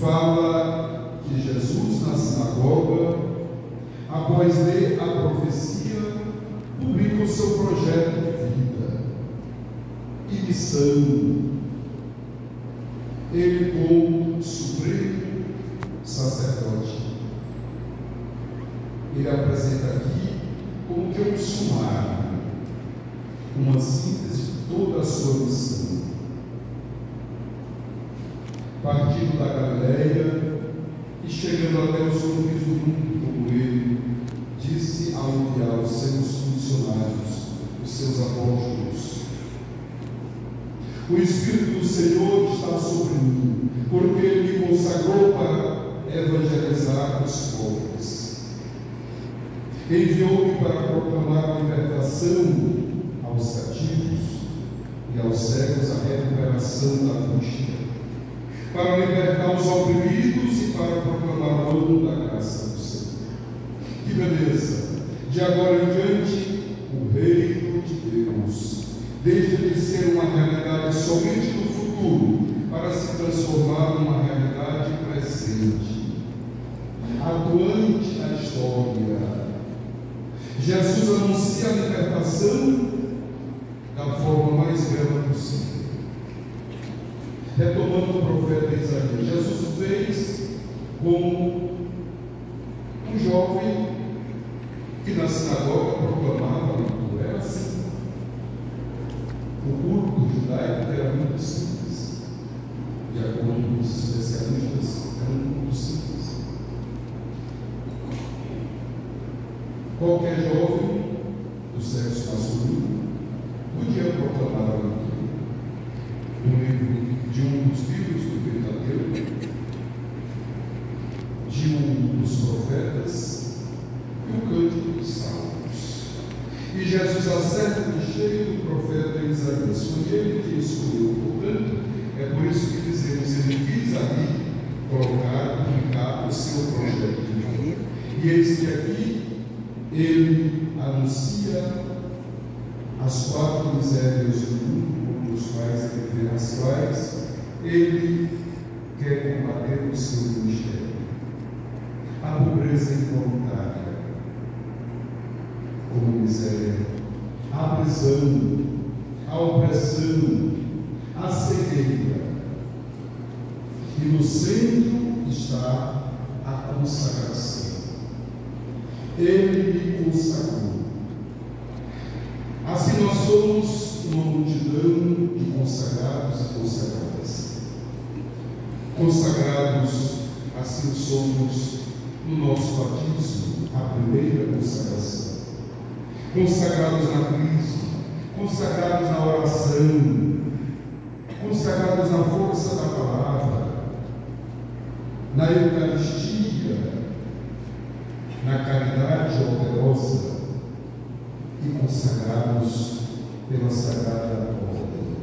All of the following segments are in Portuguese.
fala que Jesus, na sinagoga, após ler a profecia, publica o seu projeto de vida e missão. Ele, como supremo sacerdote, ele apresenta aqui como que um sumário, uma síntese de toda a sua missão. Partindo da Galileia e chegando até os confins do mundo, como ele disse ao enviar os seus funcionários, os seus apóstolos. O Espírito do Senhor está sobre mim, porque ele me consagrou para evangelizar os pobres. Enviou-me para proclamar a libertação aos cativos e aos cegos a recuperação da angústia, para libertar os oprimidos e para proclamar o ano da graça do Senhor. Que beleza! De agora em diante, o reino de Deus deixa de ser uma realidade somente no futuro para se transformar numa realidade presente, atuante na história. Jesus anuncia a libertação da forma mais bela possível. Retomando o profeta Isaías, Jesus fez como um jovem que na sinagoga proclamava a leitura. Era assim. O culto judaico era muito simples. De acordo com os especialistas, era muito simples. Qualquer jovem do sexo masculino podia proclamar a leitura. No livro de um dos livros do Pentateuco, de um dos profetas e o cântico dos salmos. E Jesus acerta o cheio do profeta Isaías. Foi ele que escolheu, portanto, é por isso que dizemos, ele quis ali colocar, publicar o seu projeto de. E eis que aqui ele anuncia as quatro misérias do mundo, dos quais ele as quais ele quer combater o seu ministério. A pobreza involuntária, como miséria, a prisão, a opressão, a cegueira. E no centro está a consagração. Ele me consagrou. Assim nós somos uma multidão de consagrados e consagradas. Consagrados, assim somos no nosso batismo, a primeira consagração. Consagrados na crise, consagrados na oração, consagrados na força da palavra, na Eucaristia, na caridade alterosa e consagrados pela sagrada ordem,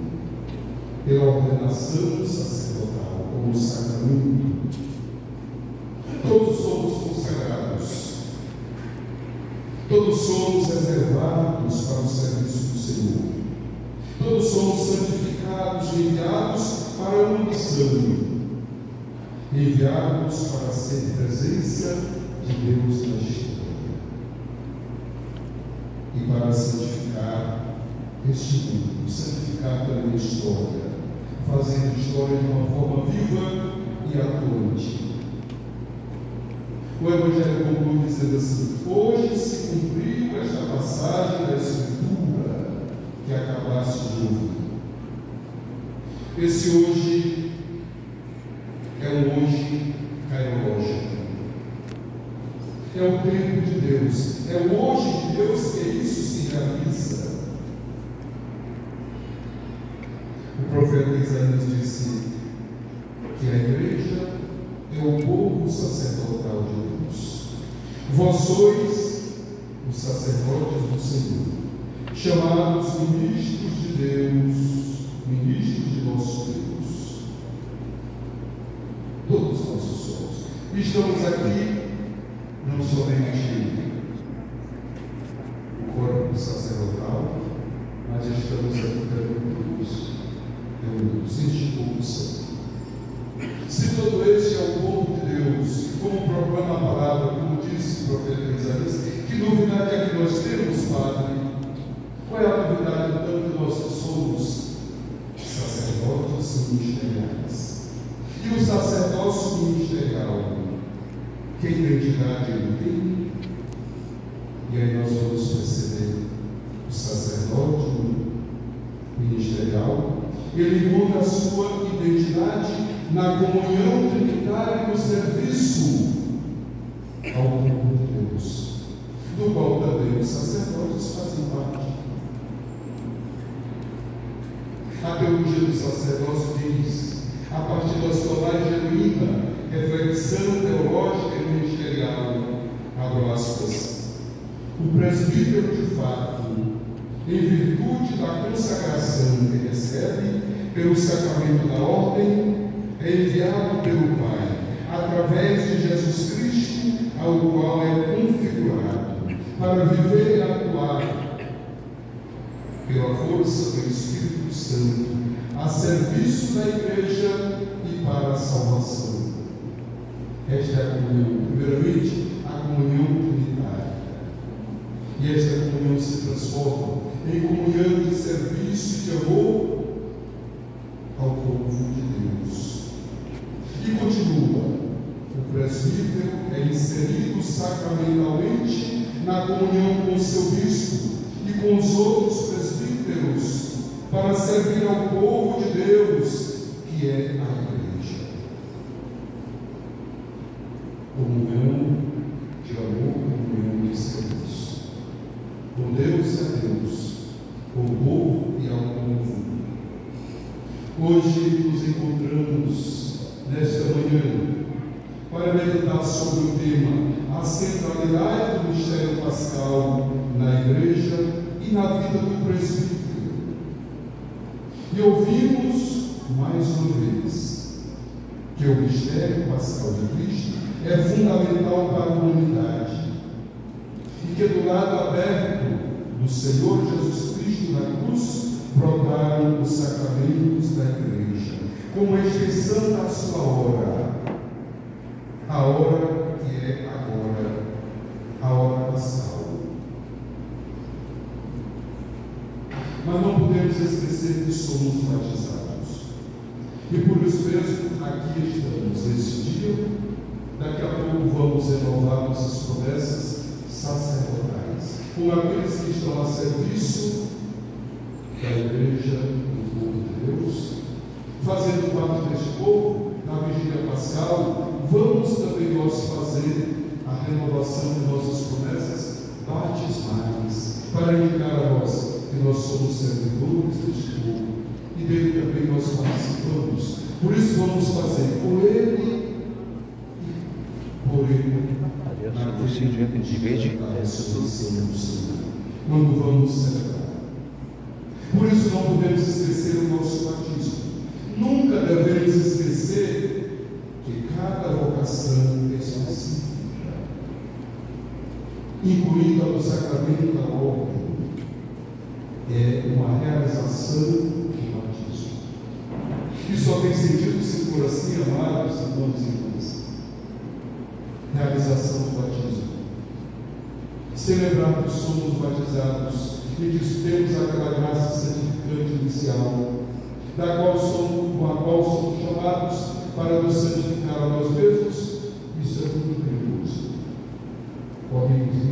pela ordenação sacerdotal, como sacramento. Todos somos consagrados, todos somos reservados para o serviço do Senhor, todos somos santificados e enviados para uma missão, enviados para ser presença de Deus na história. E para santificar este mundo, santificar também a história, fazendo história de uma forma viva e atuante. O Evangelho conclui dizendo assim: Hoje se cumpriu esta passagem da Escritura que acabaste de ouvir. Esse hoje é um hoje cairológico. É o tempo de Deus. É o hoje de Deus que isso se realiza. O profeta Isaías disse que a igreja é o povo sacerdotal de Deus. Sois os sacerdotes do Senhor, chamados ministros de Deus, ministros de nosso Deus. Todos nós somos. Estamos aqui não somente o corpo sacerdotal, mas estamos aqui também todos reunidos, institutos. Se todo este é o povo de Deus, como proclama a palavra, que novidade é que nós temos, Padre? Qual é a novidade, então, que nós somos sacerdotes ministeriais? E o sacerdócio ministerial, que identidade ele tem? E aí nós vamos perceber o sacerdote ministerial, ele muda a sua identidade na comunhão trinitária no serviço ao povo de Deus, do qual também os sacerdotes fazem parte. A teologia do sacerdócio diz, a partir da mais genuína reflexão teológica e ministerial, abro aspas, o presbítero de fato, em virtude da consagração que recebe pelo sacramento da ordem, é enviado pelo Pai, através de Jesus Cristo, ao qual é configurado, para viver e atuar pela força do Espírito Santo, a serviço da Igreja e para a salvação. Esta é a comunhão, primeiramente, a comunhão trinitária. E esta comunhão se transforma em comunhão de serviço e de amor ao povo de Deus. E continua: o presbítero é inserido sacramentalmente na comunhão com seu bispo e com os outros presbíteros para servir ao povo de Deus, que é a igreja. Comunhão de amor, comunhão de serviço. Com Deus é Deus, com o povo e ao povo. Hoje nos encontramos nesta manhã meditar sobre o tema a centralidade do mistério pascal na igreja e na vida do presbítero. E ouvimos mais uma vez que o mistério pascal de Cristo é fundamental para a humanidade e que do lado aberto do Senhor Jesus Cristo na cruz brotaram os sacramentos da igreja como a extensão da sua hora, a hora que é agora, a hora da salva. Mas não podemos esquecer que somos batizados. E por isso mesmo aqui estamos nesse dia. Daqui a pouco vamos renovar nossas promessas sacerdotais, com aqueles que estão a serviço da igreja do povo de Deus fazendo parte deste povo, na vigília pascal, nós fazer a renovação de nossas promessas batismais, para indicar a nós que nós somos servidores deste povo e dele também nós participamos. Por isso vamos fazer com ele e por ele. Quando vamos celebrar. Por isso não podemos esquecer o nosso batismo. Nunca devemos esquecer que cada vocação é específica, incluindo a do sacramento da ordem, é uma realização do batismo. E só tem sentido se for assim, amados irmãos e irmãs. Realização do batismo. Celebrar que somos batizados e que temos aquela graça santificante inicial da qual somos, com a qual somos chamados para nos santificar a nós mesmos, isso é muito perigoso.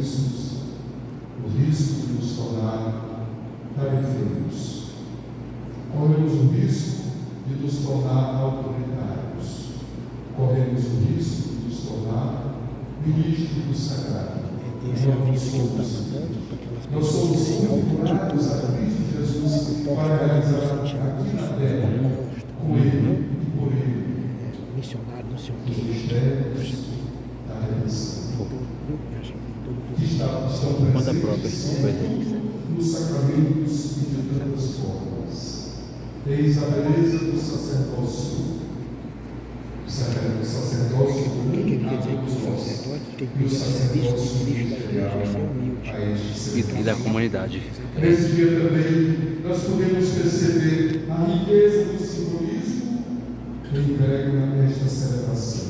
Riscos, o risco de nos tornar tarefeiros. Corremos o risco de nos tornar autoritários. Corremos o risco de nos tornar ministros do sagrado. Nós somos configurados a Cristo Jesus para realizar aqui na terra com Ele e por Ele é, missionário, não sei o os quê. mistérios da redenção que está- estão Manda própria, nos sacramentos e de tantas formas. Eis a beleza do sacerdócio. O sacer- o sacerdócio O que, que quer dizer que o sacerdote tem que da ser humilde. é serviço. um e, da comunidade. Nesse dia também nós podemos perceber a riqueza do simbolismo entregue nesta celebração.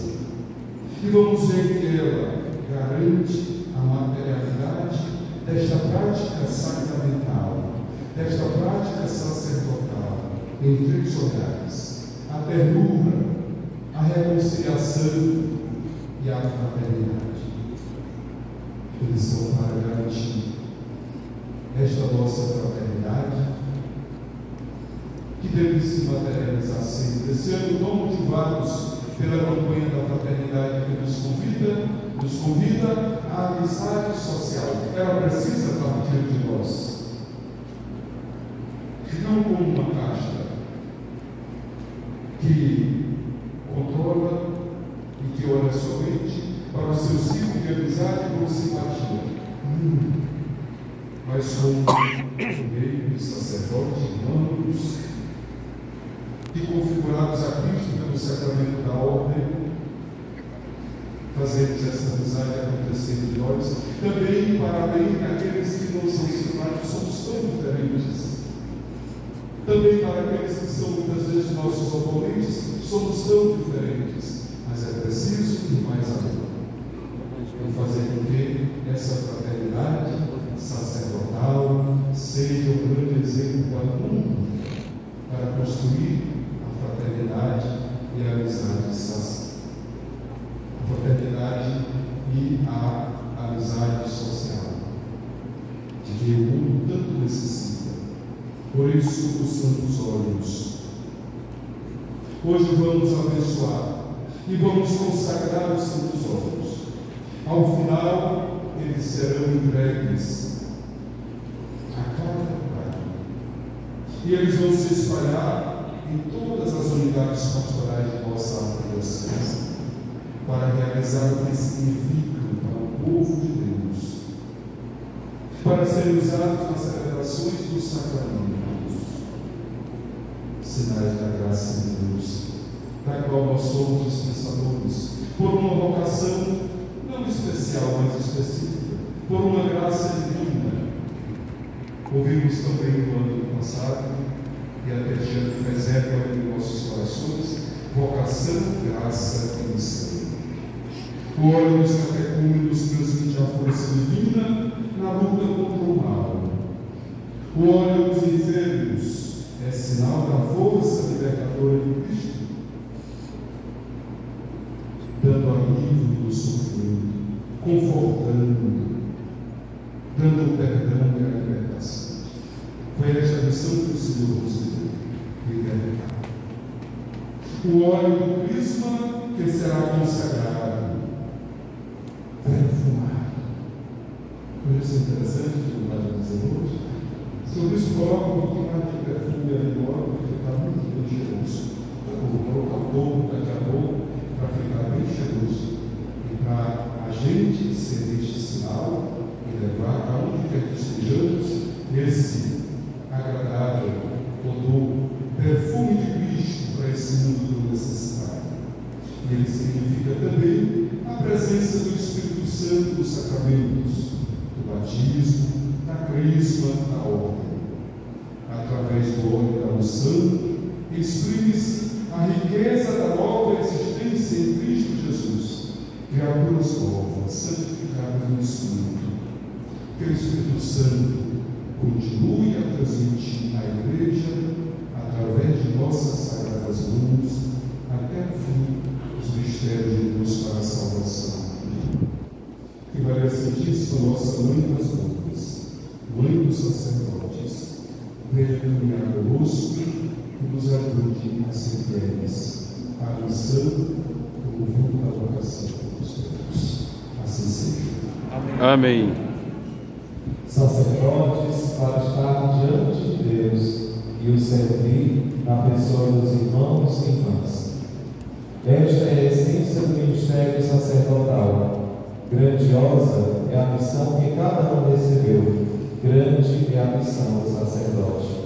E vamos ver que ela garante a materialidade desta prática sacramental, desta prática sacerdotal em três olhares: a ternura, a reconciliação e a fraternidade. Eles são para garantir esta nossa fraternidade que deve se materializar sempre. Esse ano tão motivados pela campanha da fraternidade que nos convida, nos convida à amizade social. Ela precisa partir de nós. Não como uma caixa que controla e que olha somente para o seu ciclo de amizade ou simpatia. Hum. Mas como meio sacerdotes humanos e configurados a Cristo pelo sacramento da ordem, fazemos essa amizade acontecer de nós, também para além daqueles que não são simpáticos, somos tão diferentes. Também para aqueles que são muitas vezes nossos oponentes, somos tão diferentes, mas é preciso ir mais além. E fazer com que essa fraternidade sacerdotal seja um grande exemplo para o mundo, para construir a fraternidade e a amizade sacerdotal. A fraternidade e a amizade social, de que o mundo tanto necessita. Por isso, os santos olhos. Hoje vamos abençoar e vamos consagrar os santos olhos. Ao final, eles serão entregues a cada pai. E eles vão se espalhar em todas as unidades pastorais de nossa diocese para realizar o que significa para o povo de Deus, para serem usados nas celebrações dos sacramentos, sinais da graça de Deus, da qual nós somos dispensadores, por uma vocação não especial, mas específica, por uma graça divina. Ouvimos também no ano passado, e até diante reserva em nossos corações, vocação, graça e missão. O óleo dos catecúmenos transmite a força divina na luta contra o mal. O óleo sinal da força libertadora de Cristo, dando alívio do sofrimento, confortando, dando perdão e a libertação. Foi esta missão que o Senhor nos deu, libertar. O óleo do crisma que será consagrado, perfumado. Por isso é interessante que o Padre dizer hoje. Sobre isso, coloca um pouquinho mais de perfume agora, porque está muito bem cheiroso colocar pouco daqui a pouco, para ficar bem cheiroso. E para a gente ser este sinal e levar aonde quer que estejamos esse agradável odor, perfume de Cristo para esse mundo tão necessário. E ele significa também a presença do Espírito Santo nos sacramentos, do batismo, da crisma, da ordem. Através do óleo da unção, exprime-se a riqueza da nova existência em Cristo Jesus, criaturas novas, santificadas no Espírito. Que o Espírito Santo continue a transmitir à Igreja, através de nossas sagradas mãos, até o fim dos mistérios de Deus para a salvação. Que Maria Santíssima, nossa mãe das mães, mãe dos sacerdotes, venha caminhar conosco e nos ajude a ser fiéis à missão como fruto da vocação dos Deus. Assim seja. Amém. sacerdotes para estar diante de Deus e o servir na pessoa dos irmãos e irmãs. Esta é a essência do ministério sacerdotal. Grandiosa é a missão que cada um recebeu, grande é a missão do sacerdote.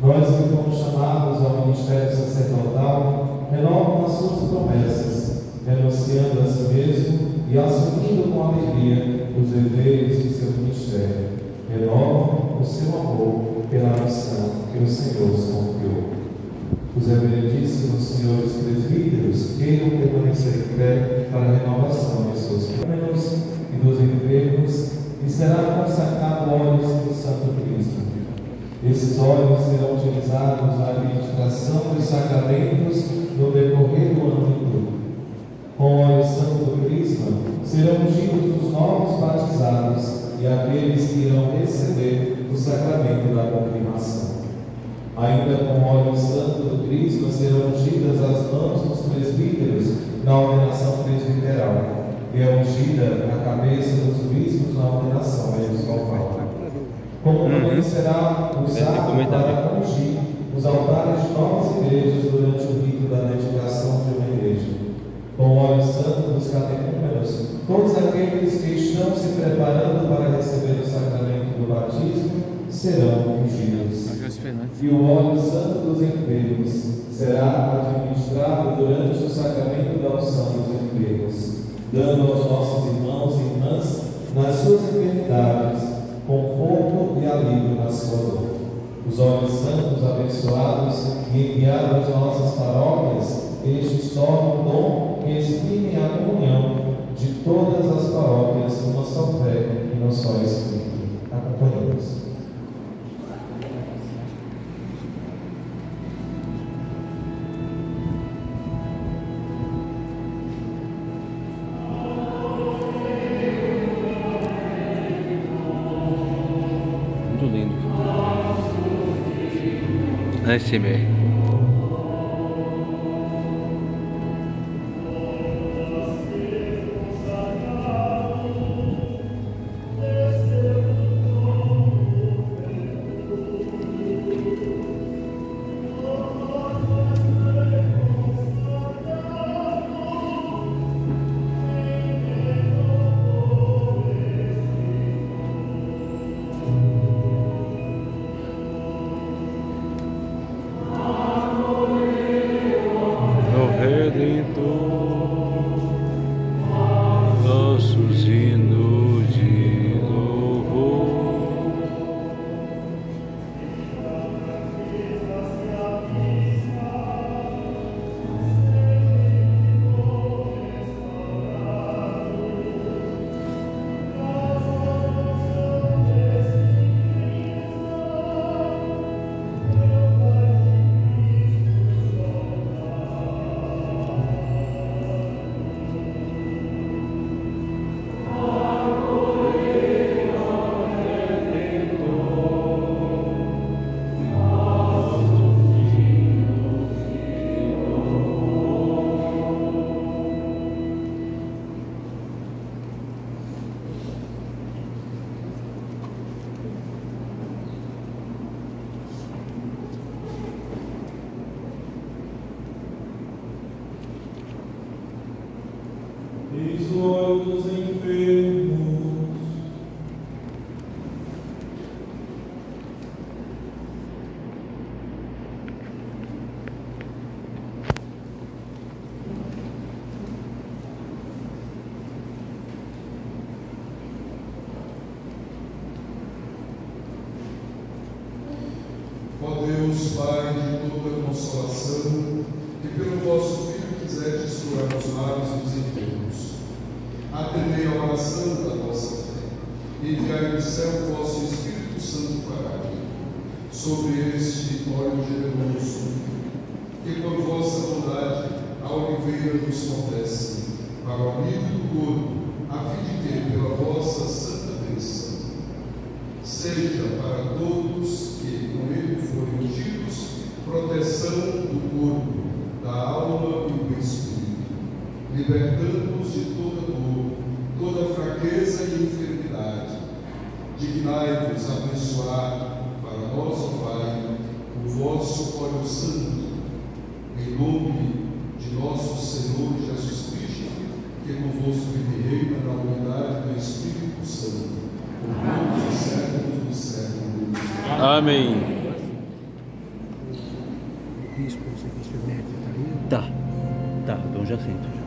Nós que fomos chamados ao ministério sacerdotal, renovam as suas promessas, renunciando a si mesmo e assumindo com alegria os deveres de seu ministério. Renovam o seu amor pela missão que o Senhor nos confiou. Os reverendíssimos senhores presbíteros queiram permanecer em pé para a renovação de seus câmeros e dos enfermos, e será consacrado óleos do Santo Cristo. Esses óleos serão utilizados na administração dos sacramentos no decorrer do ano todo. Com o óleo santo do Crisma serão ungidos os novos batizados e aqueles que irão receber o sacramento da confirmação. Ainda com o óleo santo do Crisma serão ungidas as mãos dos presbíteros na ordenação presbiteral e é ungida a cabeça dos bispos na ordenação episcopal. Como também será usado para ungir os altares de novas igrejas durante o rito da dedicação de uma igreja. Com o óleo santo dos catecúmenos, todos aqueles que estão se preparando para receber o sacramento do batismo serão ungidos. E o óleo santo dos enfermos será administrado durante o sacramento da unção dos enfermos, dando aos nossos irmãos e irmãs, nas suas enfermidades, conforto e alívio na sua dor. Os olhos santos abençoados e enviados às nossas paróquias, estes tornam dom que exprimem a comunhão de todas as paróquias numa só fé e no só Espírito. Acompanhemos. É esse mesmo. Consolação, que pelo vosso Filho quisestes curar os males dos enfermos, atendei a oração da nossa fé, e enviai do céu o vosso Espírito Santo Paráclito, sobre este óleo generoso, que por vossa bondade a oliveira nos fornece, para o alívio do corpo, a fim de que, pela vossa santa bênção, seja para todos que com ele forem ungidos proteção do corpo, da alma e do espírito, libertando-nos de toda dor, toda fraqueza e enfermidade. Dignai-vos abençoar para nós, ó Pai, o vosso óleo santo, em nome de nosso Senhor Jesus Cristo, que convosco vive e reina na unidade do Espírito Santo, por todos os séculos dos séculos. Amém. Bispo, aí. Tá. Tá, Dom Jacinto. Jacinto.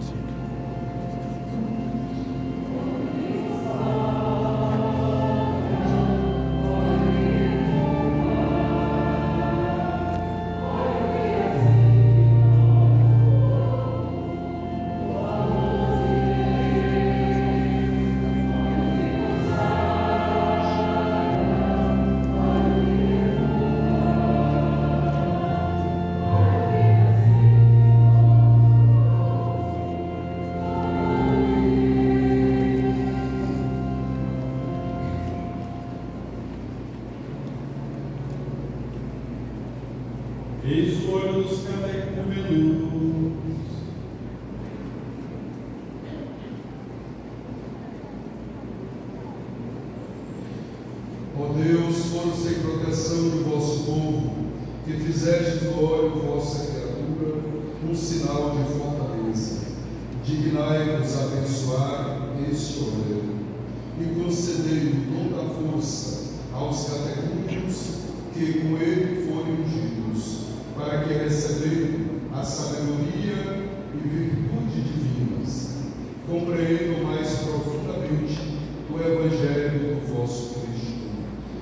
Do vosso Cristo.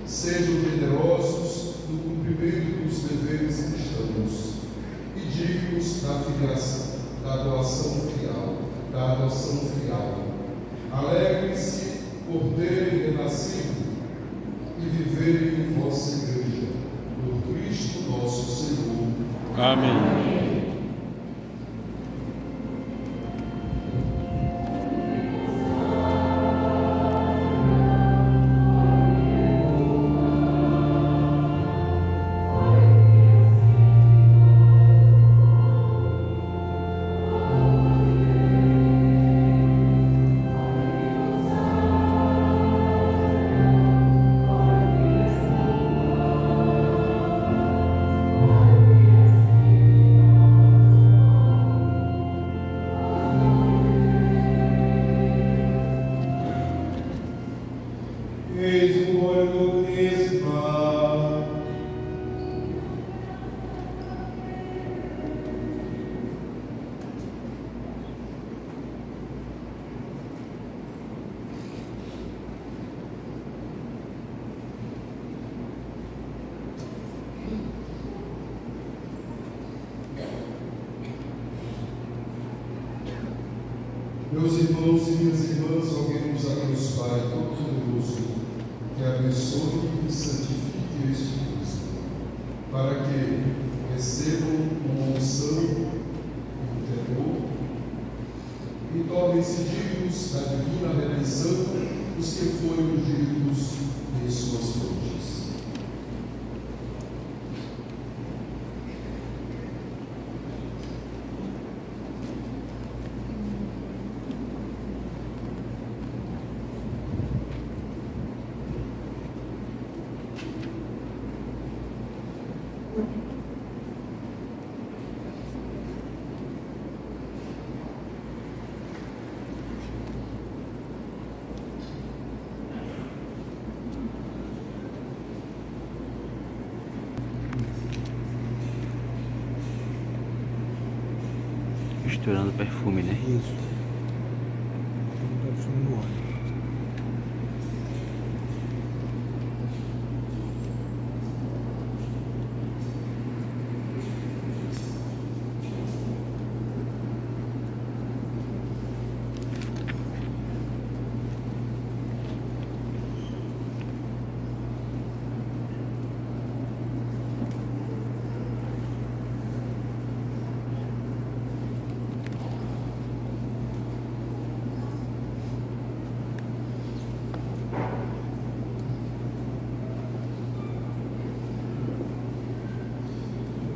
Sejam generosos no cumprimento dos deveres cristãos e dignos da filiação, da doação filial, da adoção filial. Alegrem-se por terem renascido e viverem em vossa igreja, por Cristo nosso Senhor. Amém. Misturando perfume, né? Isso. Então, perfume no óleo.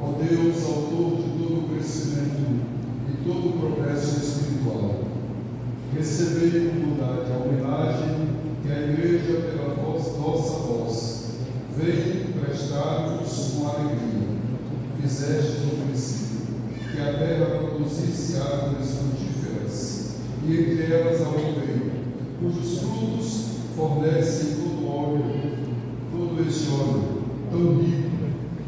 Ó Deus, autor de todo o crescimento e todo o progresso espiritual, recebei com bondade a homenagem que a Igreja, pela voz, nossa voz, vem prestar-vos com alegria. Fizestes no princípio que a terra produzisse árvores frutíferas, e entre elas a oliveira, cujos frutos fornecem todo óleo, todo este óleo tão rico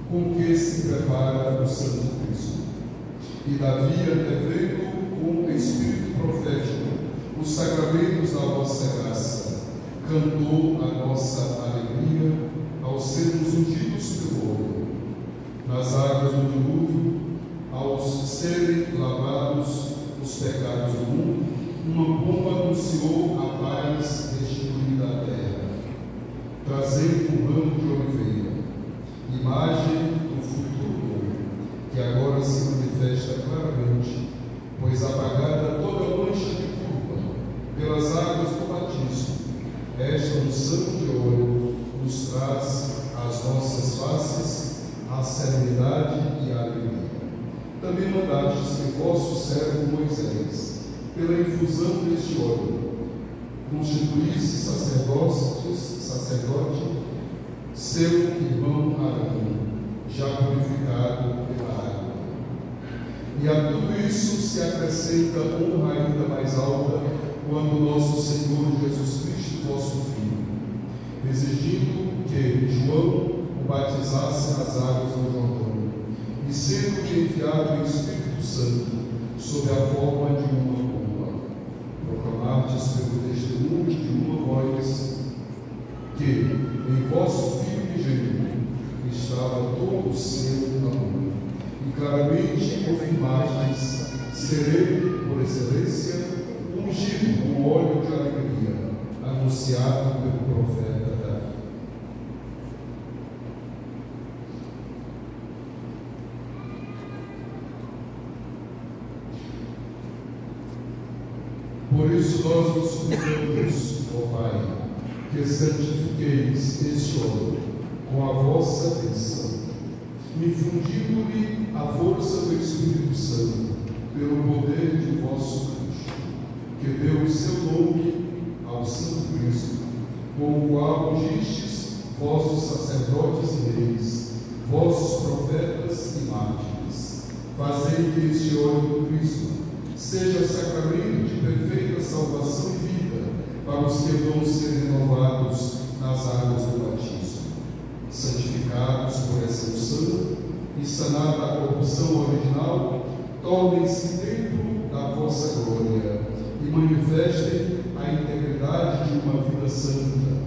com que se prepara o Santo Cristo. E Davi, antevendo com o espírito profético os sacramentos da vossa graça, cantou a nossa alegria ao sermos ungidos pelo óleo. Nas águas do dilúvio, aos serem lavados os pecados do mundo, uma bomba anunciou a paz restituída à terra, trazendo um ramo de oliveira imagem do futuro que agora se manifesta claramente, pois apagada toda mancha de águas do batismo, esta unção de ouro nos traz às nossas faces a serenidade e a alegria. Também mandastes que vosso servo Moisés, pela infusão deste óleo, constituísse sacerdotes, sacerdote seu irmão Arão, já purificado pela água. E a tudo isso se acrescenta honra ainda mais alta quando nosso Senhor Jesus Cristo, vosso Filho, exigindo que João o batizasse nas águas do Jordão, e sendo enviado o Espírito Santo sob a forma de uma pomba, proclamardes pelo testemunho de uma voz que em vosso Filho unigênito estava todo o seu amor, e claramente confirmastes serei, por excelência, ungido com óleo de alegria, anunciado pelo profeta Davi. Por isso nós nos suplicamos, ó Pai, que santifiqueis este óleo com a vossa bênção, infundindo-lhe a força do Espírito Santo, pelo poder de vosso que deu o seu nome ao Santo Cristo, com o qual ungistes vossos sacerdotes e reis, vossos profetas e mártires. Fazei que este óleo do Cristo seja sacramento de perfeita salvação e vida para os que vão ser renovados nas águas do batismo, santificados por essa unção e sanada a corrupção original, tornem-se templo da vossa glória e manifestem a integridade de uma vida santa,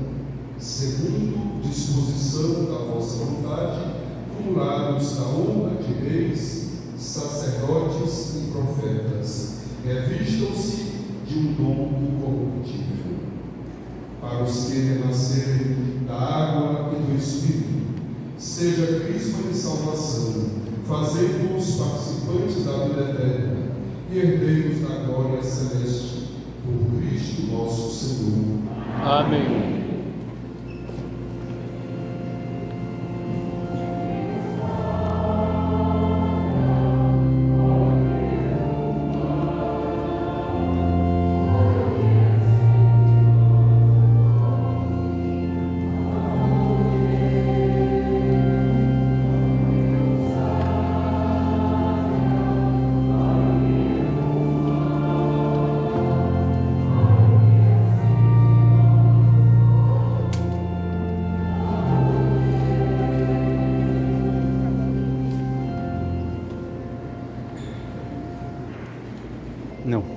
segundo disposição da vossa vontade, cumulados da honra de reis, sacerdotes e profetas, revistam-se de um dom incorruptível. Para os que renascerem da água e do Espírito, seja crisma de salvação, fazendo-os participantes da vida eterna e herdeiros da glória celeste, por Cristo nosso Senhor. Amém. Não.